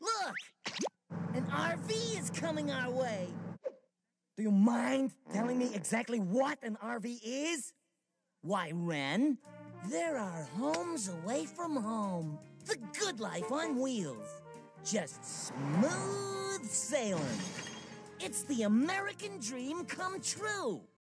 Look! An RV is coming our way. Do you mind telling me exactly what an RV is? Why, Ren, there are homes away from home. The good life on wheels. Just smooth sailing. It's the American dream come true.